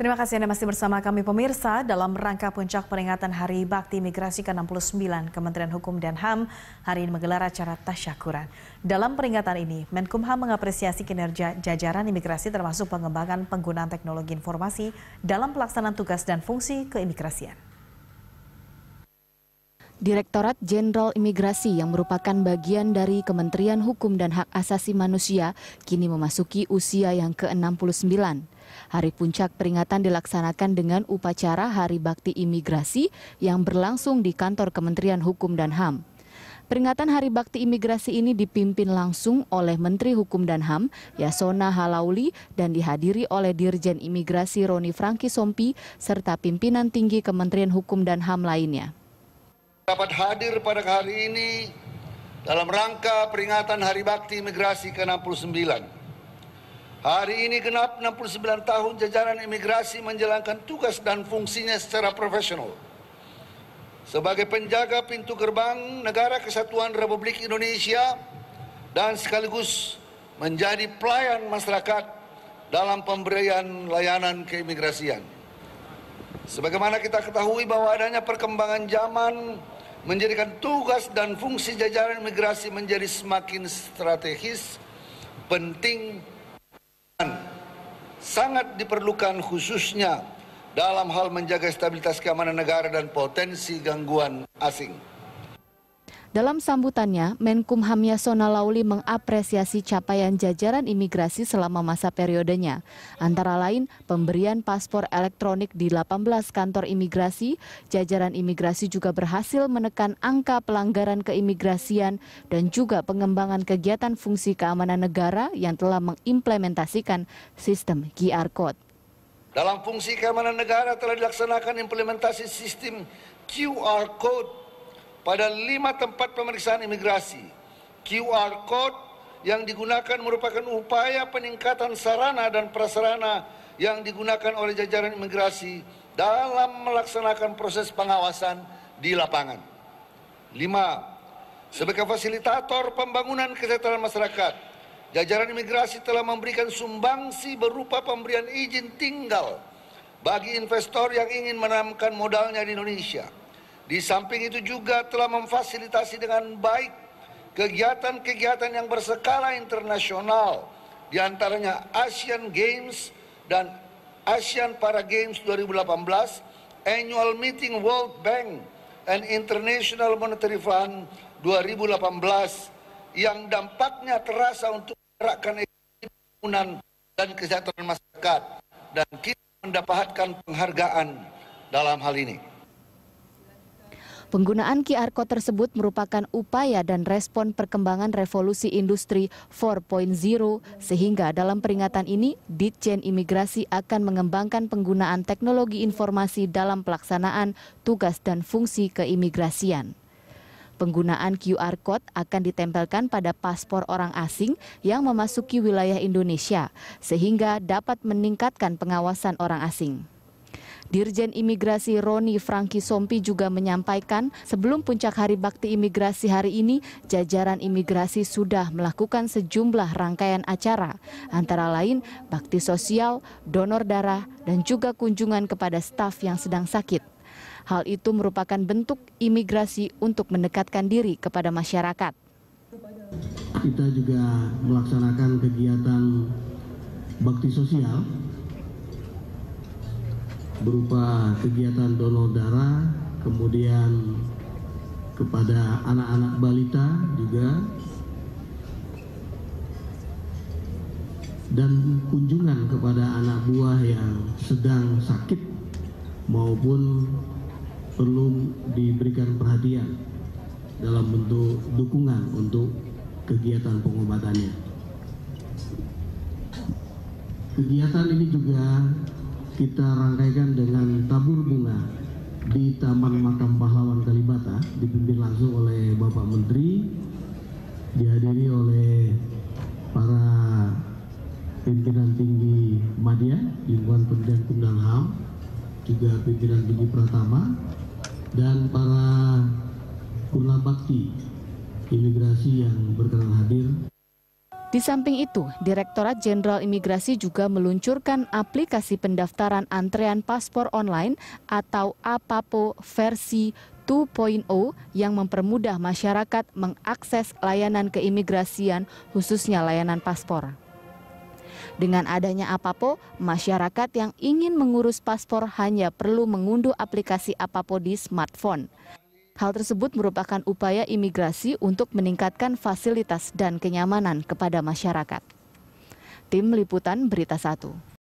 Terima kasih Anda masih bersama kami pemirsa dalam rangka puncak peringatan Hari Bakti Migrasi ke-69 Kementerian Hukum dan HAM hari ini menggelar acara tasyakuran. Dalam peringatan ini, Menkumham mengapresiasi kinerja jajaran imigrasi termasuk pengembangan penggunaan teknologi informasi dalam pelaksanaan tugas dan fungsi keimigrasian. Direktorat Jenderal Imigrasi yang merupakan bagian dari Kementerian Hukum dan Hak Asasi Manusia kini memasuki usia yang ke-69. Hari puncak peringatan dilaksanakan dengan upacara Hari Bakti Imigrasi yang berlangsung di kantor Kementerian Hukum dan HAM. Peringatan Hari Bakti Imigrasi ini dipimpin langsung oleh Menteri Hukum dan HAM Yasona Halauli dan dihadiri oleh Dirjen Imigrasi Roni Franky Sompi serta pimpinan tinggi Kementerian Hukum dan HAM lainnya dapat hadir pada hari ini dalam rangka peringatan Hari Bakti Imigrasi ke-69. Hari ini genap 69 tahun jajaran imigrasi menjalankan tugas dan fungsinya secara profesional. Sebagai penjaga pintu gerbang negara kesatuan Republik Indonesia dan sekaligus menjadi pelayan masyarakat dalam pemberian layanan keimigrasian. Sebagaimana kita ketahui bahwa adanya perkembangan zaman menjadikan tugas dan fungsi jajaran imigrasi menjadi semakin strategis, penting, sangat diperlukan khususnya dalam hal menjaga stabilitas keamanan negara dan potensi gangguan asing. Dalam sambutannya, Menkumham Yasona Lauli mengapresiasi capaian jajaran imigrasi selama masa periodenya. Antara lain, pemberian paspor elektronik di 18 kantor imigrasi, jajaran imigrasi juga berhasil menekan angka pelanggaran keimigrasian dan juga pengembangan kegiatan fungsi keamanan negara yang telah mengimplementasikan sistem QR Code. Dalam fungsi keamanan negara telah dilaksanakan implementasi sistem QR Code pada lima tempat pemeriksaan imigrasi. QR Code yang digunakan merupakan upaya peningkatan sarana dan prasarana yang digunakan oleh jajaran imigrasi dalam melaksanakan proses pengawasan di lapangan. Lima, sebagai fasilitator pembangunan kesejahteraan masyarakat, jajaran imigrasi telah memberikan sumbangsi berupa pemberian izin tinggal bagi investor yang ingin menanamkan modalnya di Indonesia – di samping itu juga telah memfasilitasi dengan baik kegiatan-kegiatan yang berskala internasional, di antaranya Asian Games dan Asian Para Games 2018, Annual Meeting World Bank and International Monetary Fund 2018 yang dampaknya terasa untuk menggerakkan ekonomi dan kesejahteraan masyarakat dan kita mendapatkan penghargaan dalam hal ini. Penggunaan QR Code tersebut merupakan upaya dan respon perkembangan revolusi industri 4.0 sehingga dalam peringatan ini Ditjen Imigrasi akan mengembangkan penggunaan teknologi informasi dalam pelaksanaan tugas dan fungsi keimigrasian. Penggunaan QR Code akan ditempelkan pada paspor orang asing yang memasuki wilayah Indonesia sehingga dapat meningkatkan pengawasan orang asing. Dirjen Imigrasi Roni Franky Sompi juga menyampaikan sebelum puncak Hari Bakti Imigrasi hari ini, jajaran imigrasi sudah melakukan sejumlah rangkaian acara, antara lain bakti sosial, donor darah, dan juga kunjungan kepada staf yang sedang sakit. Hal itu merupakan bentuk imigrasi untuk mendekatkan diri kepada masyarakat. Kita juga melaksanakan kegiatan bakti sosial berupa kegiatan donor darah, kemudian kepada anak-anak balita juga, dan kunjungan kepada anak buah yang sedang sakit maupun perlu diberikan perhatian dalam bentuk dukungan untuk kegiatan pengobatannya. Kegiatan ini juga kita rangkaikan dengan tabur bunga di Taman Makam Pahlawan Kalibata dipimpin langsung oleh Bapak Menteri dihadiri oleh para pimpinan tinggi media lingkungan Kementerian Hukum dan HAM juga pimpinan tinggi Pratama dan para purna bakti imigrasi yang berkenan hadir Di samping itu, Direktorat Jenderal Imigrasi juga meluncurkan aplikasi pendaftaran antrean paspor online atau APAPO versi 2.0 yang mempermudah masyarakat mengakses layanan keimigrasian khususnya layanan paspor. Dengan adanya APAPO, masyarakat yang ingin mengurus paspor hanya perlu mengunduh aplikasi APAPO di smartphone. Hal tersebut merupakan upaya imigrasi untuk meningkatkan fasilitas dan kenyamanan kepada masyarakat. Tim Liputan Berita 1